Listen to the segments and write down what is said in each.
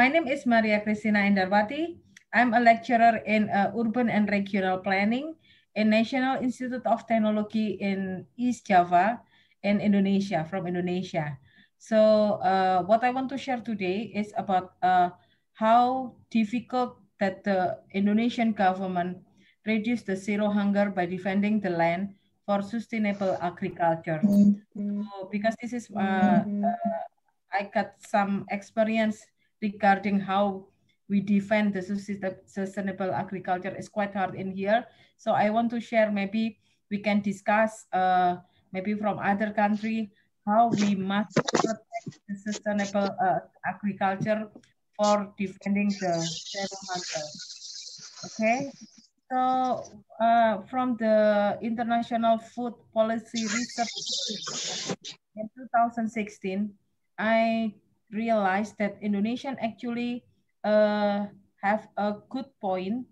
My name is Maria Christina Endarwati. I'm a lecturer in uh, urban and regional planning in National Institute of Technology in East Java in Indonesia, from Indonesia. So uh, what I want to share today is about uh, how difficult that the Indonesian government reduce the zero hunger by defending the land for sustainable agriculture. Mm -hmm. so, because this is, uh, mm -hmm. uh, I got some experience regarding how we defend the sustainable agriculture is quite hard in here. So I want to share, maybe we can discuss uh, maybe from other country, how we must protect the sustainable uh, agriculture for defending the hunger. Okay, so uh, from the International Food Policy Research in 2016, I realized that Indonesian actually uh, have a good point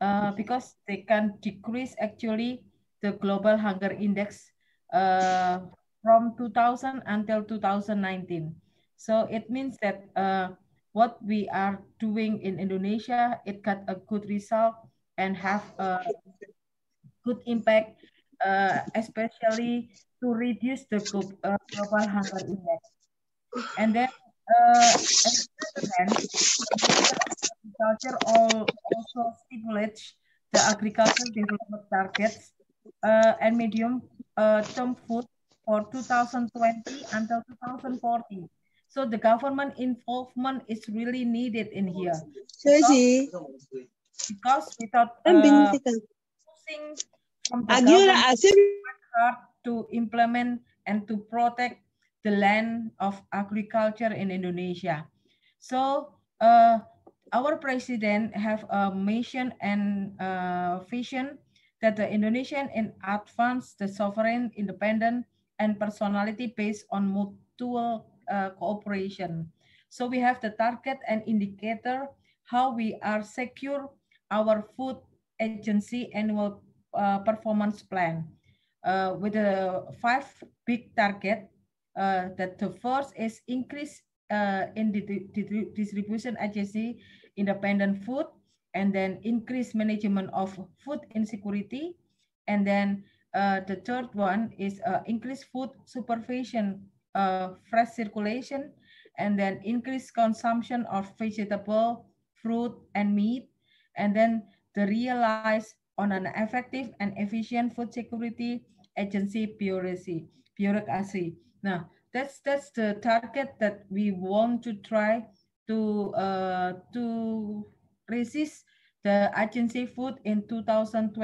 uh, because they can decrease actually the global hunger index uh, from 2000 until 2019. So it means that uh, what we are doing in Indonesia, it got a good result and have a good impact, uh, especially to reduce the uh, global hunger index. And then uh, agriculture also stimulates the agricultural development targets uh, and medium uh, term food for 2020 until 2040. So the government involvement is really needed in here. Because, because without uh, pushing from the government to implement and to protect the land of agriculture in Indonesia. So uh, our president have a mission and uh, vision that the Indonesian in advance the sovereign, independent, and personality based on mutual uh, cooperation. So we have the target and indicator how we are secure our food agency annual uh, performance plan uh, with a five big target uh, that the first is increase uh, in the, distribution agency independent food and then increase management of food insecurity and then uh, the third one is uh, increase food supervision uh, fresh circulation and then increase consumption of vegetable fruit and meat and then the realize on an effective and efficient food security agency bureaucracy bureaucracy now, that's that's the target that we want to try to uh, to resist the agency food in 2020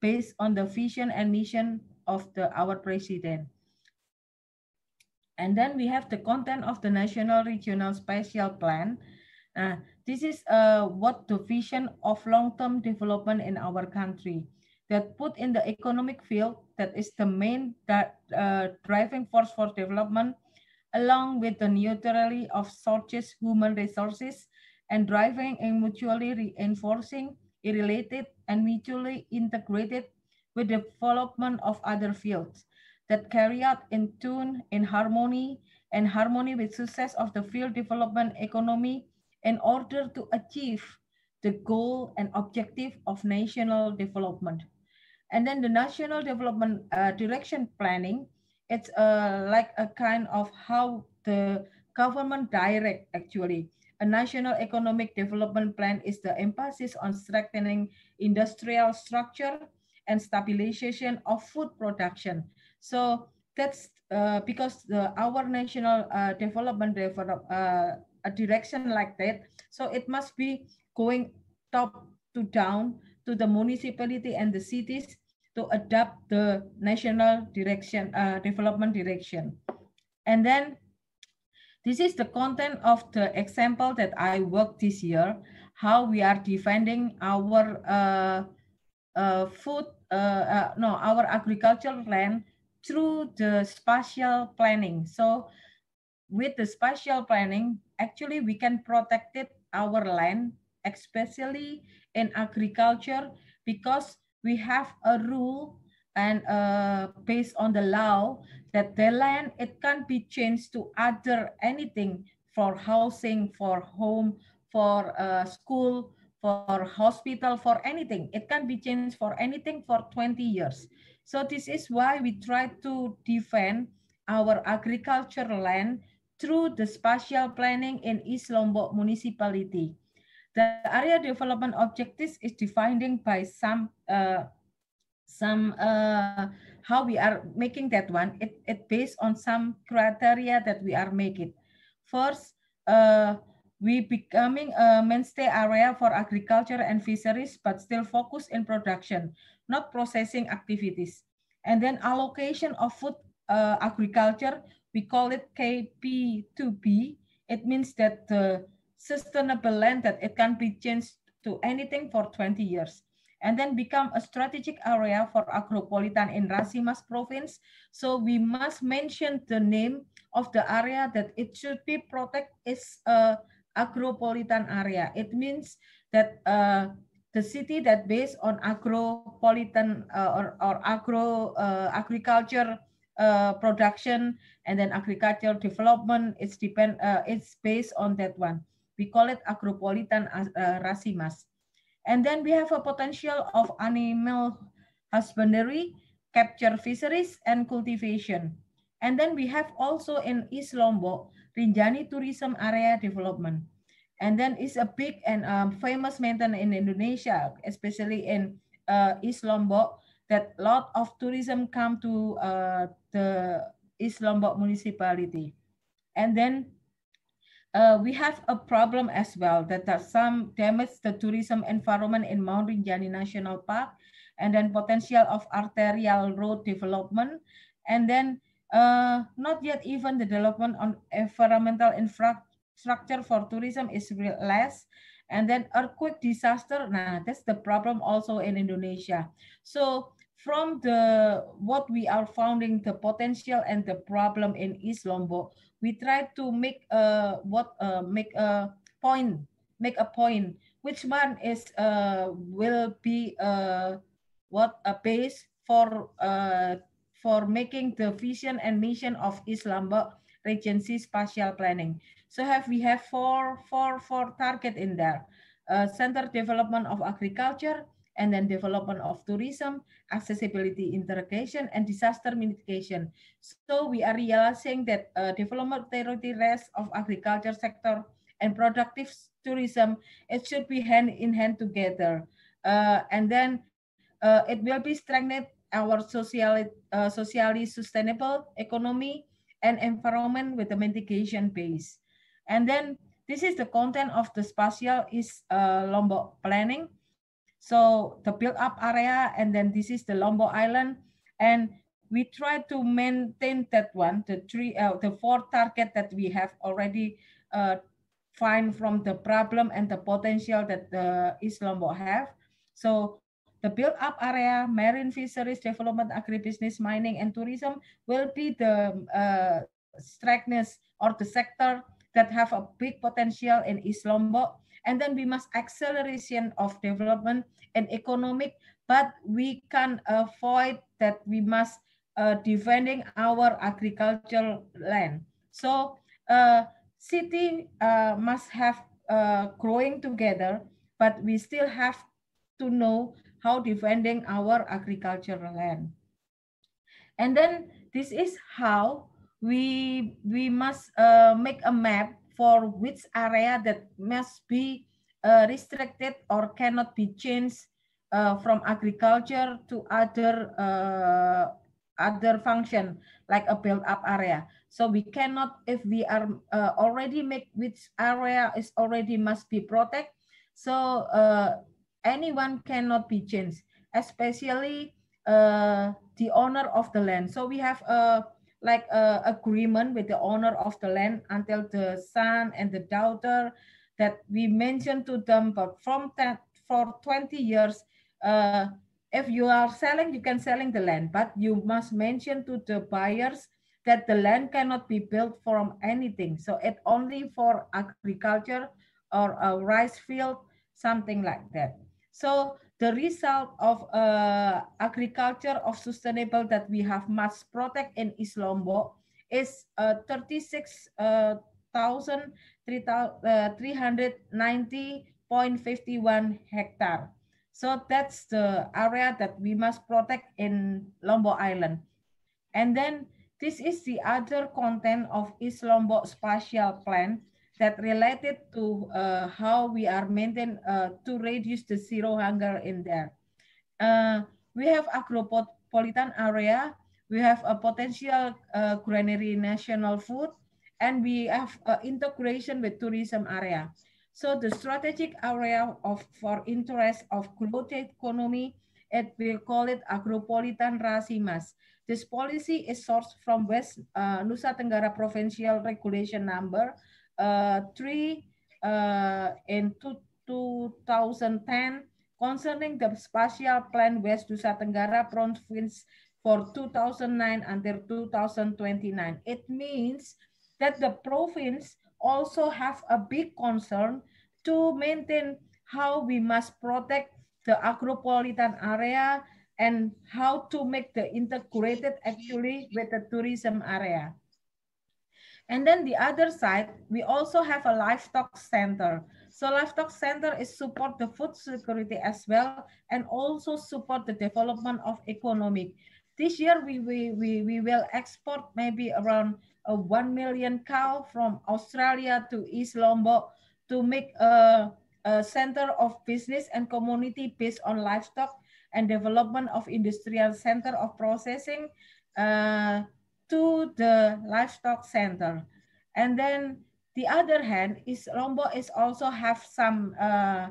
based on the vision and mission of the our president. And then we have the content of the National Regional Spatial Plan. Uh, this is uh, what the vision of long-term development in our country that put in the economic field that is the main uh, driving force for development along with the neutrality of sources human resources and driving and mutually reinforcing related and mutually integrated with the development of other fields that carry out in tune in harmony and harmony with success of the field development economy in order to achieve the goal and objective of national development. And then the national development uh, direction planning, it's uh, like a kind of how the government direct actually. A national economic development plan is the emphasis on strengthening industrial structure and stabilization of food production. So that's uh, because the, our national uh, development develop, uh, a direction like that. So it must be going top to down to the municipality and the cities to adopt the national direction, uh, development direction. And then this is the content of the example that I worked this year, how we are defending our uh, uh, food, uh, uh, no, our agricultural land through the spatial planning. So with the spatial planning, actually we can protect it, our land, especially in agriculture, because we have a rule and uh, based on the law that the land it can't be changed to other anything for housing, for home, for uh, school, for hospital, for anything. It can be changed for anything for 20 years. So this is why we try to defend our agricultural land through the spatial planning in East Lombok municipality. The area development objectives is defining by some uh, some uh, how we are making that one. It, it based on some criteria that we are making. First, uh, we becoming a mainstay area for agriculture and fisheries, but still focus in production, not processing activities. And then allocation of food uh, agriculture, we call it KP2B. It means that the sustainable land that it can be changed to anything for 20 years and then become a strategic area for agropolitan in Rasimas province. So we must mention the name of the area that it should be protected is a agropolitan area. It means that uh, the city that based on agropolitan uh, or, or agro uh, agriculture uh, production and then agricultural development, it's depend uh, it's based on that one. We call it agropolitan uh, Rasimas. And then we have a potential of animal husbandry, capture fisheries, and cultivation. And then we have also in East Lombok, Rinjani Tourism Area Development. And then it's a big and um, famous mountain in Indonesia, especially in uh, East Lombok, that a lot of tourism come to uh, the East Lombok municipality. And then uh, we have a problem as well that there's some damage the tourism environment in Mount Rinjani National Park and then potential of arterial road development and then uh, not yet even the development on environmental infrastructure for tourism is real less and then earthquake disaster nah that's the problem also in Indonesia. So from the what we are finding the potential and the problem in East Lombok we try to make a what uh, make a point make a point which one is uh, will be uh, what a base for uh, for making the vision and mission of East Lombok Regency spatial planning. So have we have four four four target in there. Uh, center development of agriculture, and then development of tourism, accessibility integration, and disaster mitigation. So we are realizing that uh, development rest of agriculture sector and productive tourism, it should be hand in hand together. Uh, and then uh, it will be strengthened our socially, uh, socially sustainable economy and environment with a mitigation base. And then this is the content of the spatial is uh, Lombok planning. So the build up area, and then this is the Lombok Island. And we try to maintain that one, the three, uh, the four target that we have already uh, find from the problem and the potential that the East Lombok have. So the build up area, marine fisheries development, agribusiness, mining, and tourism will be the uh, strengthness or the sector that have a big potential in East Lombok and then we must acceleration of development and economic but we can avoid that we must uh, defending our agricultural land. So uh, city uh, must have uh, growing together but we still have to know how defending our agricultural land. And then this is how we we must uh, make a map for which area that must be uh, restricted or cannot be changed uh, from agriculture to other uh, other function like a built up area. So we cannot, if we are uh, already make which area is already must be protected. So uh, anyone cannot be changed, especially uh, the owner of the land. So we have a like a agreement with the owner of the land until the son and the daughter that we mentioned to them but from that for 20 years uh, if you are selling you can selling the land but you must mention to the buyers that the land cannot be built from anything. So it only for agriculture or a rice field something like that. So the result of uh, agriculture of sustainable that we have must protect in East Lombok is uh, 36 uh, 390.51 hectare. So that's the area that we must protect in Lombok Island. And then this is the other content of East Lombok Spatial Plan that related to uh, how we are maintain uh, to reduce the zero hunger in there. Uh, we have agropolitan area, we have a potential uh, granary national food, and we have uh, integration with tourism area. So the strategic area of for interest of growth economy, it will call it agropolitan Rasimas. This policy is sourced from West uh, Nusa Tenggara Provincial Regulation Number 3 uh, in two, 2010 concerning the spatial plan West Nusa Tenggara province for 2009 until 2029. It means that the province also have a big concern to maintain how we must protect the agropolitan area and how to make the integrated actually with the tourism area. And then the other side, we also have a livestock center. So livestock center is support the food security as well and also support the development of economic. This year we, we, we, we will export maybe around a 1 million cow from Australia to East Lombok to make a, a center of business and community based on livestock and development of industrial center of processing uh, to the livestock center. And then the other hand is Lombok is also have some uh,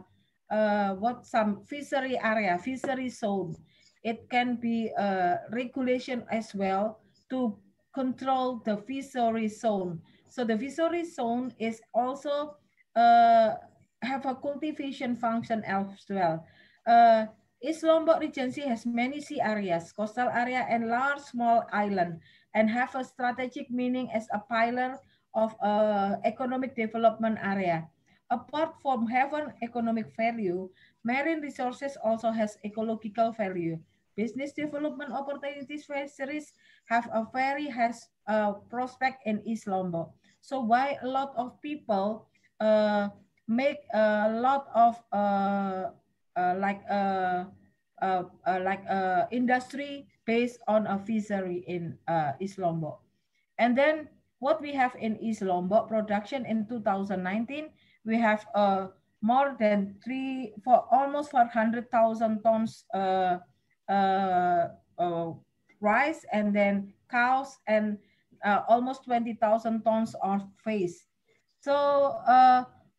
uh, what some fishery area, fishery zone. It can be a regulation as well to control the fishery zone. So the fishery zone is also uh, have a cultivation function as well. Uh, East Lombok Regency has many sea areas, coastal area, and large small island, and have a strategic meaning as a pillar of uh, economic development area. Apart from having economic value, marine resources also has ecological value. Business development opportunities fisheries have a very high uh, prospect in East Lombok. So why a lot of people uh, make a lot of uh, uh like uh, uh, like industry based on a fishery in East Lombok. And then what we have in East Lombok production in 2019, we have more than three for almost 400,000 tons uh, uh, rice and then cows and uh, almost 20,000 tons of face. So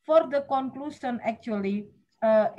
for the conclusion, actually,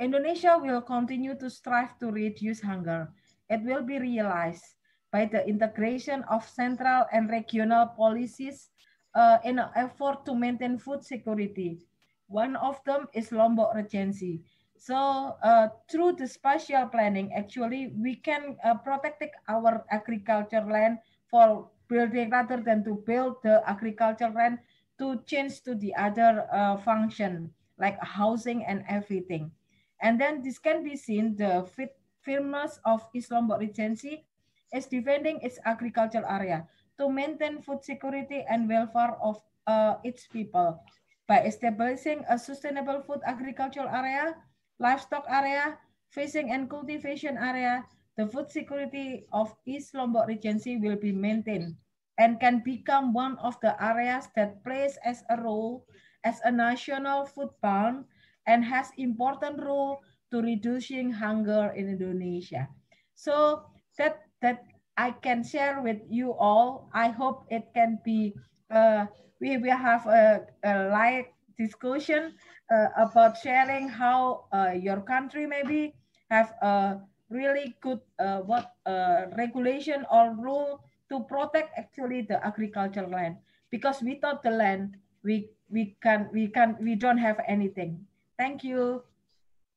Indonesia will continue to strive to reduce hunger. It will be realized by the integration of central and regional policies uh, in an effort to maintain food security. One of them is Lombok Regency. So uh, through the spatial planning, actually, we can uh, protect our agriculture land for building rather than to build the agriculture land to change to the other uh, function like housing and everything. And then this can be seen the fit, firmness of East Lombok Regency is defending its agricultural area to maintain food security and welfare of uh, its people. By establishing a sustainable food agricultural area livestock area, fishing and cultivation area, the food security of East Lombok Regency will be maintained and can become one of the areas that plays as a role as a national food bank and has important role to reducing hunger in Indonesia. So that that I can share with you all. I hope it can be, uh, we will have a, a light discussion uh, about sharing how uh, your country maybe have a really good uh, what uh, regulation or rule to protect actually the agricultural land because without the land we we can we can we don't have anything thank you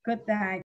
good night